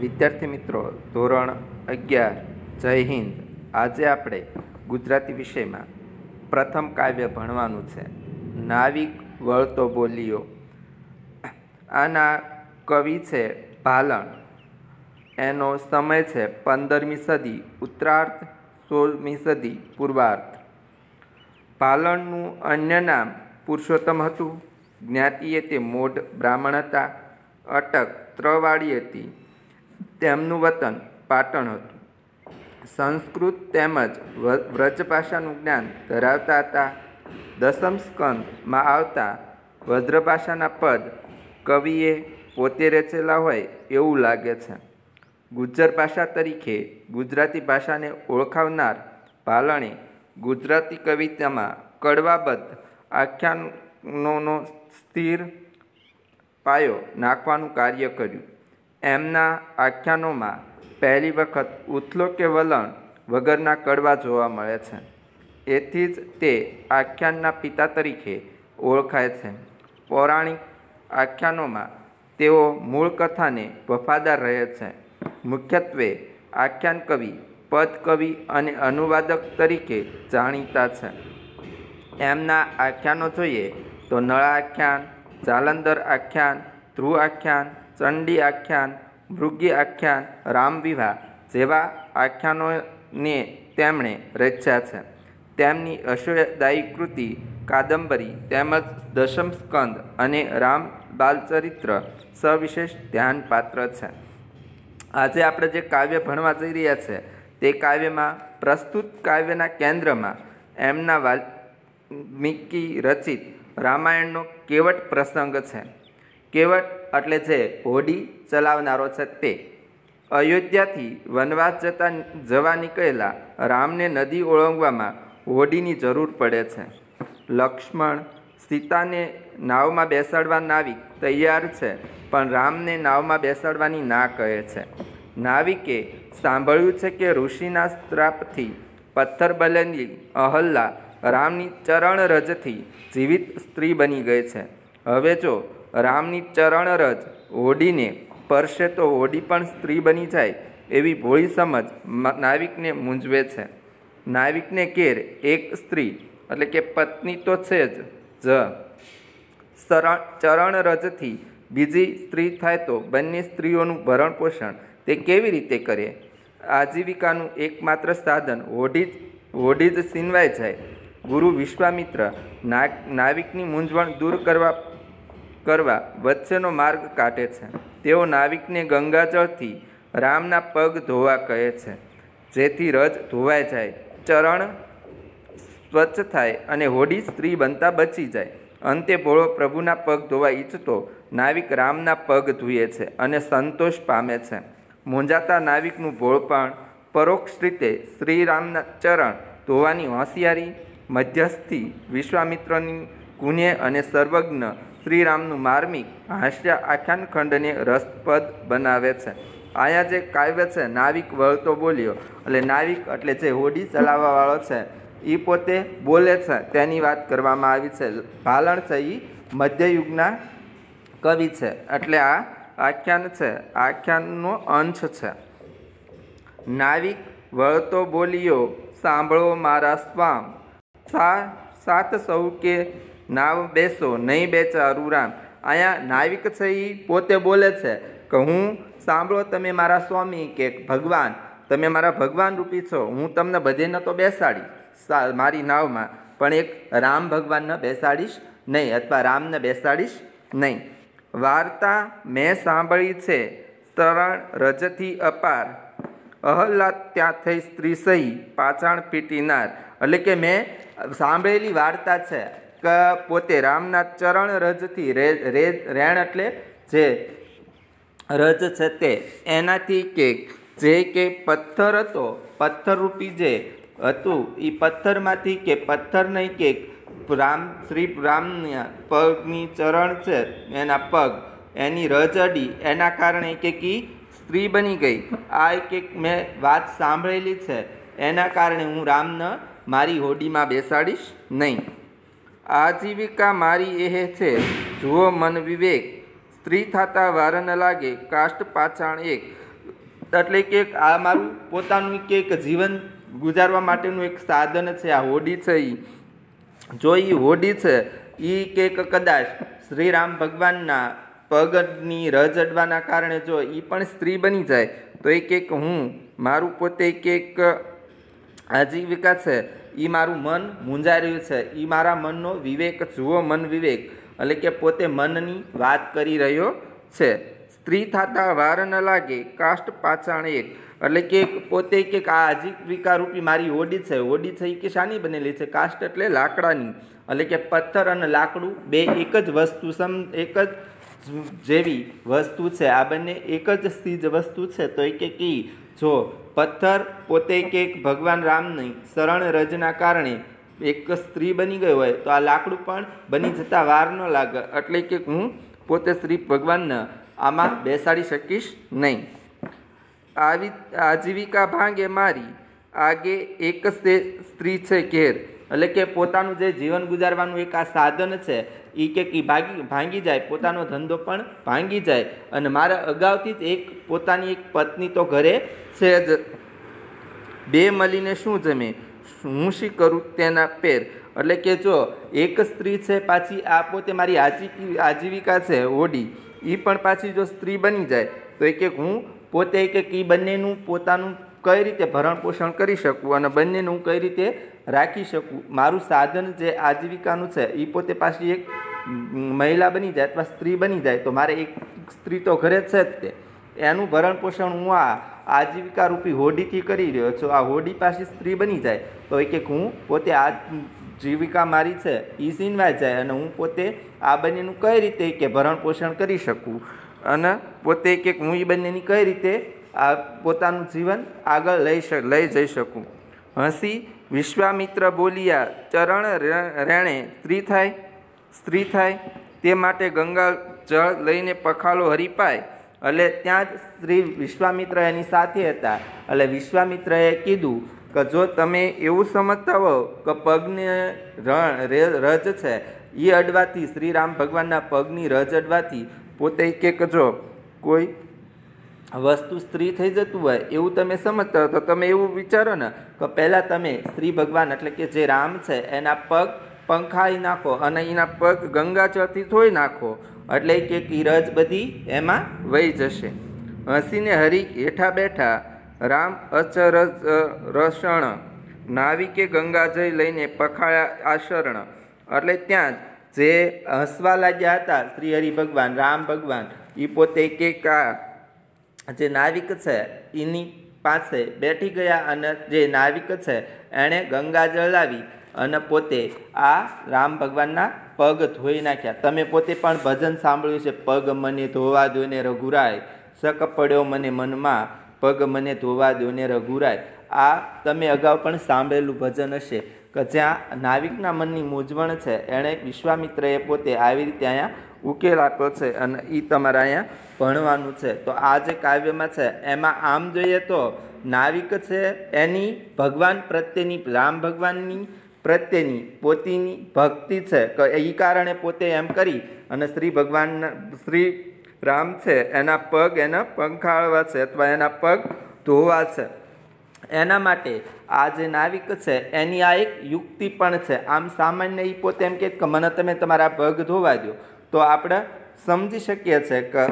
વિદ્યાર્થી મિત્રો, ધોરણ અગિયાર, જય હિન્દ. આજે આપણે ગુજરાતી વિષયમાં પ્રથમ કાવ્ય ભણવાનું છે. નાવિક વળતો બોલીઓ આના કવિ છે ભાલણ. એનો સમય છે પંદરમી સદી, ઉત્તરાર્ધ સોળમી સદી, પૂર્વાર્ધ. ભાલણનું અન્ય નામ પુરુષોત્તમ હતું. જ્ઞાતિએ તે મોઢ બ્રાહ્મણ હતા. અટક, ત્રવાળી હતી. તેમનું વતન પાટણ હતું. સંસ્કૃત તેમજ વ્રજ ભાષાનું જ્ઞાન ધરાવતા હતા. દસમ સ્કંદમાં આવતા વજ્રભાષાના પદ કવિએ પોતે રચેલા હોય એવું લાગે છે. ગુજ્જર ભાષા તરીકે ગુજરાતી ભાષાને ઓળખાવનાર પાલણે ગુજરાતી કવિતામાં કડવાબદ્ધ આખ્યાનોનો સ્થિર પાયો નાખવાનું કાર્ય કર્યું. એમના આખ્યાનોમાં પહેલી વખત ઉથલો કે વલણ વગરના કડવા જોવા મળે છે. એથી જ તે આખ્યાનના પિતા તરીકે ઓળખાય છે. પૌરાણિક આખ્યાનોમાં તેઓ મૂળ કથાને વફાદાર રહે છે. મુખ્યત્વે આખ્યાન કવિ, પદ કવિ અને અનુવાદક તરીકે જાણીતા છે. એમના આખ્યાનો જોઈએ તો નળ આખ્યાન જાલંધર આખ્યાન, ધ્રુવ આખ્યાન ચંડી આખ્યાન મૃગી આખ્યાન રામવિવાહ જેવા આખ્યાનોને તેમણે રચ્યા છે. તેમની અશ્વદાયી કૃતિ કાદંબરી તેમજ દશમ સ્કંદ અને રામ બાલચરિત્ર સવિશેષ ધ્યાનપાત્ર છે. આજે આપણે જે કાવ્ય ભણવા જઈ રહ્યા છે, તે કાવ્યમાં પ્રસ્તુત કાવ્યના કેન્દ્રમાં એમના વાલ્મીકી રચિત રામાયણનો કેવટ પ્રસંગ છે. કેવટ એટલે જે હોડી ચલાવનારો છે તે. અયોધ્યાથી વનવાસ જતા જવા નીકળેલા રામને નદી ઓળંગવામાં હોડીની જરૂર પડે છે. લક્ષ્મણ સીતાને નાવમાં બેસાડવા નાવિક તૈયાર છે, પણ રામને નાવમાં બેસાડવાની ના કહે છે. નાવિકે સાંભળ્યું છે કે ઋષિના શ્રાપથી પથ્થર બનેલી અહલ્લા રામની ચરણ રજથી જીવિત સ્ત્રી બની ગઈ છે. હવે જો રામની ચરણરજ હોડીને પરશે તો હોડી પણ સ્ત્રી બની જાય એવી ભોળી સમજ નાવિકને મૂંઝવે છે. નાવિકને કેર એક સ્ત્રી, એટલે કે પત્ની તો છે જ જ. શરણ ચરણ રજથી બીજી સ્ત્રી થાય તો બંને સ્ત્રીઓનું ભરણ પોષણ તે કેવી રીતે કરે? આજીવિકાનું એકમાત્ર સાધન હોડી હોડી જ સીનવાઈ જાય. ગુરુ વિશ્વામિત્ર નાવિકની મૂંઝવણ દૂર કરવા કરવા વચ્ચેનો માર્ગ કાઢે છે. તેઓ નાવિકને ગંગાજળથી રામના પગ ધોવા કહે છે, જેથી રજ ધોવાઈ જાય, ચરણ સ્વચ્છ થાય અને હોડી સ્ત્રી બનતા બચી જાય. અંતે ભોળો પ્રભુના પગ ધોવા ઈચ્છતો નાવિક રામના પગ ધુએ છે અને સંતોષ પામે છે. મૂંઝાતા નાવિકનું ભોળપણ પરોક્ષ રીતે શ્રીરામના ચરણ ધોવાની હોશિયારી, મધ્યસ્થી વિશ્વામિત્રની ગુને અને સર્વજ્ઞ શ્રીરામનું માર્મિક હાસ્ય આખ્યાન ખંડને રસપ્રદ બનાવે છે. અહીંયા જે કાવ્ય છે, નાવિક વળતો બોલ્યો. એટલે નાવિક એટલે જે હોડી ચલાવવાવાળો છે એ પોતે બોલે છે, તેની વાત કરવામાં આવી છે. ભાલણ છે એ મધ્યયુગના કવિ છે. એટલે આ આખ્યાન છે, આખ્યાનનો અંશ છે. નાવિક વળતો બોલ્યો, સાંભળો મારા સ્વામ. સા, સાત સૌ કે નાવ બેસો, નહીં બેચારું રામ અહીંયા નાવિક છે એ પોતે બોલે છે કે હું સાંભળો, તમે મારા સ્વામી કે ભગવાન, તમે મારા ભગવાન રૂપી છો. હું તમને બધેને તો બેસાડીશ મારી નાવમાં. પણ એક રામ ભગવાનને બેસાડીશ નહીં, અથવા રામને બેસાડીશ નહીં. વાર્તા મેં સાંભળી છે તરણ રજથી અપાર. અહલાદ ત્યાં થઈ સ્ત્રી સહી, પાછાણ પીટીનાર. એટલે કે મેં સાંભળેલી વાર્તા છે. પોતે રામના ચરણ રજથી રે રેણ એટલે જે રજ છે તે. એનાથી કે જે કે પથ્થર હતો, પથ્થરરૂપી જે હતું એ પથ્થરમાંથી કે પથ્થર નહીં, કે રામ, શ્રી રામના પગની ચરણ છે, એના પગ, એની રજ અડી એના કારણે કે કી સ્ત્રી બની ગઈ. આ એક મેં વાત સાંભળેલી છે. એના કારણે હું રામને મારી હોડીમાં બેસાડીશ નહીં. આજીવિકા મારી એ છે. જુઓ મન વિવેક. સ્ત્રી થતા વાર ન લાગે, કાષ્ટ પાછાણ એક. એટલે કે આ મારું પોતાનું કે એક જીવન ગુજારવા માટેનું એક સાધન છે, આ હોડી છે એ જો એ હોડી છે એ કે કદાચ શ્રી રામ ભગવાનના પગની રજ અડવાના કારણે જો એ પણ સ્ત્રી બની જાય, તો એક એક હું, મારું પોતે એક આજીવિકા છે. એ મારું મન મૂંઝાઈ રહ્યું છે. એ મારા મનનો વિવેક જુઓ, મન વિવેક. એટલે કે પોતે મનની વાત કરી રહ્યો છે. સ્ત્રી થતા વાર ન લાગે, કાષ્ટ પાછાણ એક. એટલે કે પોતે કે આ આજીવિકા રૂપી મારી હોડી છે. હોડી છે એ કે શાની બનેલી છે? કાષ્ટ એટલે લાકડાની. એટલે કે પથ્થર અને લાકડું બે એક જ વસ્તુ સમ, એક જ જેવી વસ્તુ છે. આ બંને એક જ સ્થિજ વસ્તુ છે. તો એ કે કી? જો પથ્થર પોતે કે ભગવાન રામની શરણ રજના કારણે એક સ્ત્રી બની ગઈ હોય તો આ લાકડું પણ બની જતા વાર ન લાગે. એટલે કે હું પોતે શ્રી ભગવાનને આમાં બેસાડી શકીશ નહીં. આવી આજીવિકા ભાંગે મારી. આગે એક સ્ત્રી છે ઘેર. એટલે કે પોતાનું જે જીવન ગુજારવાનું એક આ સાધન છે એ કે ભાગી, ભાંગી જાય, પોતાનો ધંધો પણ ભાંગી જાય. અને મારા અગાઉથી જ એક પોતાની એક પત્ની તો ઘરે છે જ. બે મળીને શું જમે? હું શી કરું તેના પેર? એટલે કે જો, એક સ્ત્રી છે પાછી આ પોતે મારી આજી આજીવિકા છે, ઓડી. એ પણ પાછી જો સ્ત્રી બની જાય, તો એક એક હું પોતે કે કી બંનેનું પોતાનું કઈ રીતે ભરણ પોષણ કરી શકું? અને બંનેનું કઈ રીતે રાખી શકું. મારું સાધન જે આજીવિકાનું છે એ પોતે પાછી એક મહિલા બની જાય અથવા સ્ત્રી બની જાય, તો મારે એક સ્ત્રી તો ઘરે જ છે જ તે. એનું ભરણ પોષણ હું આ આજીવિકા રૂપી હોડીથી કરી રહ્યો છું. આ હોડી પાછી સ્ત્રી બની જાય. તો એક એક હું પોતે આ જીવિકા મારી છે એ સીનવાઈ જાય અને હું પોતે આ બંનેનું કઈ રીતે કે ભરણ પોષણ કરી શકું? અને પોતે કે હું એ બંનેની કઈ રીતે આ પોતાનું જીવન આગળ લઈ લઈ જઈ શકું? હસી વિશ્વામિત્ર બોલ્યા ચરણ રેણે સ્ત્રી થાય સ્ત્રી થાય, તે માટે ગંગા જળ લઈને પખાલો હરીપાય. એટલે ત્યાં જ શ્રી વિશ્વામિત્ર એની સાથે હતા. એટલે વિશ્વામિત્રએ કીધું કે જો તમે એવું સમજતા હો કે પગને રણ રજ છે એ અડવાથી શ્રી રામ ભગવાનના પગની રજ અડવાથી પોતે કે જો કોઈ વસ્તુ સ્ત્રી થઈ જતું હોય એવું તમે સમજતા તો તમે એવું વિચારો ને કે પહેલાં તમે શ્રી ભગવાન એટલે કે જે રામ છે, એના પગ પંખાઈ નાખો અને એના પગ ગંગાચરથી ધોઈ નાખો. એટલે કે કિરજ બધી એમાં વહી જશે. હસીને હરી હેઠા બેઠા રામ અચરજ રસણ નાવિકે ગંગાજય લઈને પખાળ્યા આશરણ. એટલે ત્યાં જે હસવા લાગ્યા હતા, શ્રી હરિ ભગવાન રામ ભગવાન એ પોતે કે કા જે નાવિક છે, એની પાસે બેઠી ગયા અને જે નાવિક છે, એણે ગંગા જળાવી અને પોતે આ રામ ભગવાનના પગ ધોઈ નાખ્યા. તમે પોતે પણ ભજન સાંભળ્યું છે, પગ મને ધોવા દો ને રઘુરાય. સક પડ્યો મને મનમાં, પગ મને ધોવા દો ને રઘુરાય. આ તમે અગાઉ પણ સાંભળેલું ભજન હશે. કે જ્યાં નાવિકના મનની મૂંઝવણ છે, એણે વિશ્વામિત્રએ પોતે આવી રીતે અહીંયા ઉકેલ આપ્યો છે અને એ તમારે અહીંયા ભણવાનું છે. તો આ જે કાવ્યમાં છે, એમાં આમ જોઈએ તો નાવિક છે, એની ભગવાન પ્રત્યેની, રામ ભગવાનની પ્રત્યેની, પોતીની ભક્તિ છે. એ કારણે પોતે એમ કરી અને શ્રી ભગવાનના શ્રી રામ છે, એના પગ એના પંખાળવા છે અથવા એના પગ ધોવા છે. એના માટે આ જે નાવિક છે, એની આ એક યુક્તિ પણ છે. આમ સામાન્ય એ પોતે એમ કે મને તમે તમારા પગ ધોવા દો તો આપણે સમજી શકીએ છીએ કે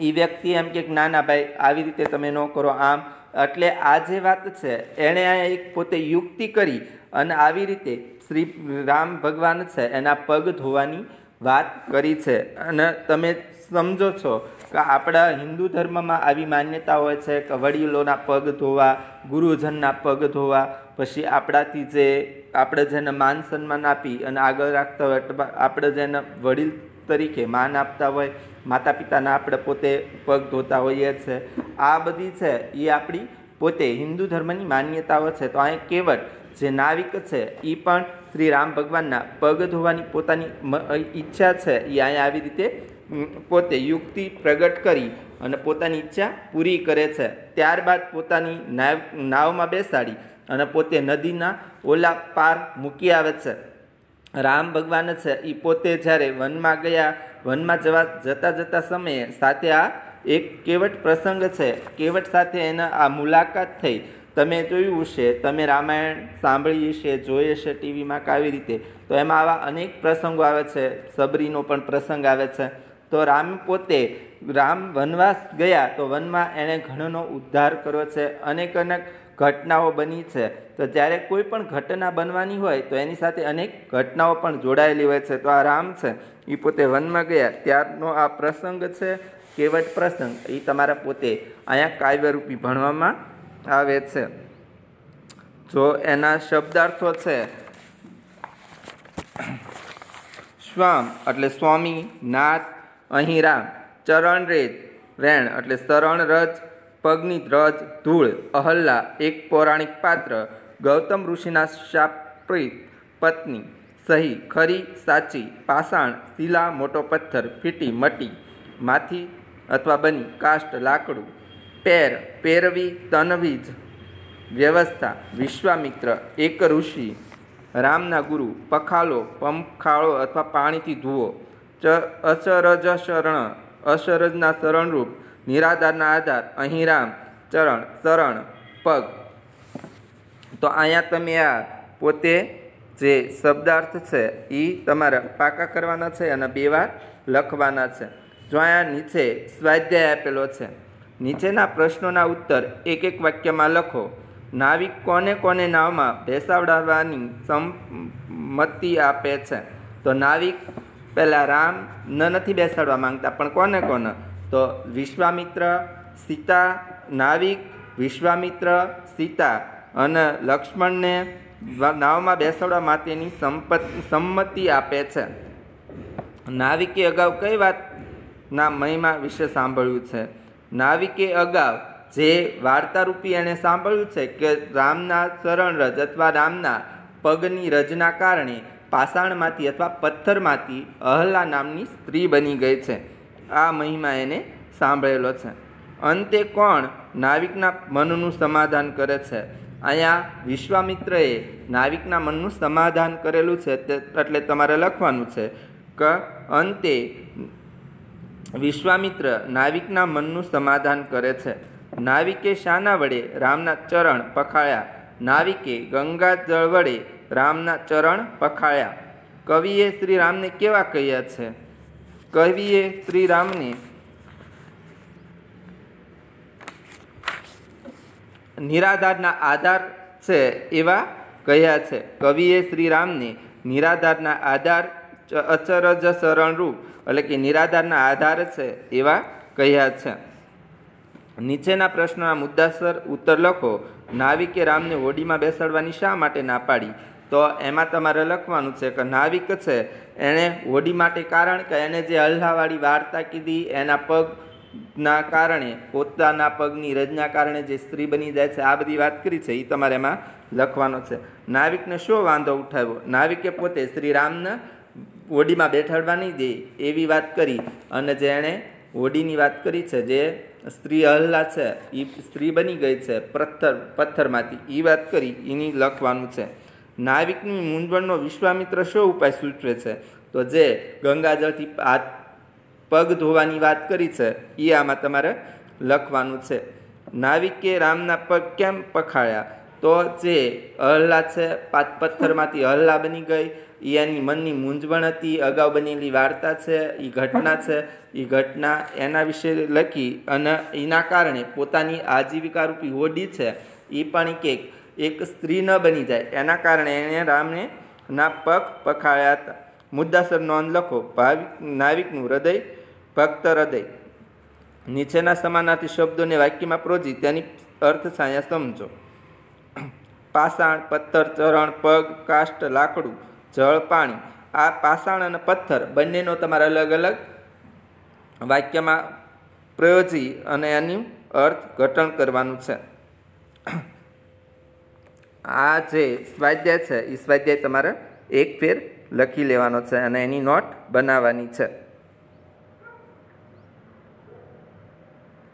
એ વ્યક્તિ એમ કે ના ના ભાઈ, આવી રીતે તમે ન કરો આમ. એટલે આ જે વાત છે, એણે એક પોતે યુક્તિ કરી અને આવી રીતે શ્રી રામ ભગવાન છે, એના પગ ધોવાની વાત કરી છે. અને તમે સમજો છો કે આપણા હિન્દુ ધર્મમાં આવી માન્યતા હોય છે કે વડીલોના પગ ધોવા, ગુરુજનના પગ ધોવા પછી આપણાથી જે, આપણે જેને માન સન્માન આપી અને આગળ રાખતા હોય આપણે જેને વડીલ તરીકે માન આપતા હોય માતા પિતાના આપણે પોતે પગ ધોતા હોઈએ છે. આ બધી છે, એ આપણી પોતે હિન્દુ ધર્મની માન્યતાઓ છે. તો અહીં કેવટ જે નાવિક છે એ પણ શ્રી રામ ભગવાનના પગ ધોવાની પોતાની ઈચ્છા છે એ અહીંયા આવી રીતે પોતે યુક્તિ પ્રગટ કરી અને પોતાની ઈચ્છા પૂરી કરે છે. ત્યારબાદ પોતાની નાવ, નાવમાં બેસાડી અને પોતે નદીના ઓલા પાર મૂકી આવે છે. રામ ભગવાન છે એ પોતે જ્યારે વનમાં ગયા, વનમાં જવા, જતા જતા સમયે સાથે આ એક કેવટ પ્રસંગ છે. કેવટ સાથે એના આ મુલાકાત થઈ. તમે જોયું છે તમે રામાયણ સાંભળી છે જોઈએ છે ટીવીમાં કાવી રીતે. તો એમાં આવા અનેક પ્રસંગો આવે છે. સબરીનો પણ પ્રસંગ આવે છે. તો રામ પોતે, રામ વનવાસ ગયા તો વનમાં એણે ઘણોનો ઉદ્ધાર કર્યો છે. અનેક અનેક ઘટનાઓ બની છે. તો જ્યારે કોઈ પણ ઘટના બનવાની હોય તો એની સાથે અનેક ઘટનાઓ પણ જોડાયેલી હોય છે. તો આ રામ છે. એ પોતે વનમાં ગયા. ત્યારનો આ પ્રસંગ છે, કેવટ પ્રસંગ. એ તમારા પોતે અહીંયા કાવ્યરૂપી ભણવામાં આવે છે. જો એના શબ્દાર્થો છે. સ્વામ એટલે સ્વામી, નાથ, અહીં રામ. ચરણ રેજ રેણ, એટલે શરણ રજ પગની રજ ધૂળ, અહલ્લા, એક પૌરાણિક પાત્ર, ગૌતમ ઋષિના શાપ્રિત પત્ની, સહી, ખરી, સાચી, પાષાણ, શિલા, મોટો પથ્થર, ફીટી, મટી, માથી અથવા બની, કાષ્ટ, લાકડું, પેર, પેરવી, તનવીજ, વ્યવસ્થા, વિશ્વામિત્ર, એક ઋષિ, રામના ગુરુ, પખાલો, પંખાળો અથવા પાણીથી ધુવો, ચ અચરજ શરણ અશરજના શરણરૂપ નિરાધારના આધાર અહીં રામ ચરણ, શરણ, પગ. તો અહીંયા તમે આ પોતે જે શબ્દાર્થ છે એ તમારે પાકા કરવાના છે અને બે વાર લખવાના છે. જો અહીંયા નીચે સ્વાધ્યાય આપેલો છે. નીચેના પ્રશ્નોના ઉત્તર એક એક વાક્યમાં લખો. નાવિક કોને કોને નાવમાં બેસાવડાવવાની સંમતિ આપે છે? તો નાવિક પહેલાં રામ ન નથી બેસાડવા માંગતા, પણ કોને કોને? તો વિશ્વામિત્ર સીતા નાવિક, વિશ્વામિત્ર સીતા અને લક્ષ્મણને નાવમાં બેસાડવા માટેની સંપત, સંમતિ આપે છે. નાવિકે અગાઉ કઈ વાતના મહિમા વિશે સાંભળ્યું છે? નાવિકે અગાઉ જે વાર્તારૂપી એણે સાંભળ્યું છે કે રામના શરણરજ અથવા રામના પગની રજના કારણે પાષાણમાંથી અથવા પથ્થરમાંથી અહલા નામની સ્ત્રી બની ગઈ છે. આ મહિમા એને સાંભળેલો છે. અંતે કોણ નાવિકના મનનું સમાધાન કરે છે? અહીંયા વિશ્વામિત્રએ નાવિકના મનનું સમાધાન કરેલું છે એટલે તમારે લખવાનું છે કે અંતે વિશ્વામિત્ર નાવિકના મનનું સમાધાન કરે છે. નાવિકે શાના વડે રામના ચરણ પખાળ્યા. નાવિકે ગંગા જળ વડે રામના ચરણ પખાળ્યા. કવિએ શ્રી રામને કેવા કહ્યા છે? કવિએ શ્રી રામને નિરાધારના આધાર છે એવા કહ્યા છે. કવિએ શ્રી રામને નિરાધારના આધાર અચરજ શરણરૂપ એટલે કે નિરાધારના આધાર છે એવા કહ્યા છે. નીચેના પ્રશ્નના મુદ્દાસર ઉત્તર લખો. નાવિકે રામને હોડીમાં બેસાડવાની શા માટે ના પાડી? તો એમાં તમારે લખવાનું છે કે નાવિક છે, એણે હોડી માટે કારણ કે એને જે અલ્લાહવાળી વાર્તા કીધી, એના પગના કારણે, પોતાના પગની રજના કારણે જે સ્ત્રી બની જાય છે, આ બધી વાત કરી છે એ તમારે એમાં લખવાનો છે. નાવિકને શું વાંધો ઉઠાવ્યો? નાવિકે પોતે શ્રી રામને હોડીમાં બેઠાડવા નહીં દે, એવી વાત કરી. અને જે એણે હોડીની વાત કરી છે, જે સ્ત્રી અહલ્લા છે એ સ્ત્રી બની ગઈ છે, પથ્થર, પથ્થરમાંથી એ વાત કરી એની લખવાનું છે. નાવિકની મૂંઝવણનો વિશ્વામિત્ર શો ઉપાય સૂચવે છે? તો જે ગંગાજળથી હાથ પગ ધોવાની વાત કરી છે એ આમાં તમારે લખવાનું છે. નાવિકે રામના પગ કેમ પખાળ્યા? તો જે અહલ્લા છે, પાત પથ્થરમાંથી અહલ્લા બની ગઈ એની મનની મૂંઝવણ હતી, અગાઉ બનેલી વાર્તા છે એ ઘટના છે એ ઘટના એના વિશે લખી અને એના કારણે પોતાની આજીવિકા રૂપી હોડી છે એ પણ કે એક સ્ત્રી ન બની જાય. એના કારણે એણે રામને ના પગ પખાળ્યા હતા. મુદ્દાસર નોંધ લખો. ભાવિક નાવિકનું હૃદય, ભક્ત હૃદય. નીચેના સમાનાર્થી શબ્દોને વાક્યમાં પ્રોજી, તેની અર્થ છાયા સમજો. પાષાણ, પથ્થર, ચરણ, પગ, કાષ્ટ, લાકડું, જળ, પાણી. આ પાષાણ અને પથ્થર બંનેનો તમારે અલગ અલગ વાક્યમાં પ્રયોજી અને એનું અર્થ ઘટણ કરવાનું છે. આ જે સ્વાધ્યાય છે એ સ્વાધ્યાય તમારે એક ફેર લખી લેવાનો છે અને એની નોટ બનાવવાની છે.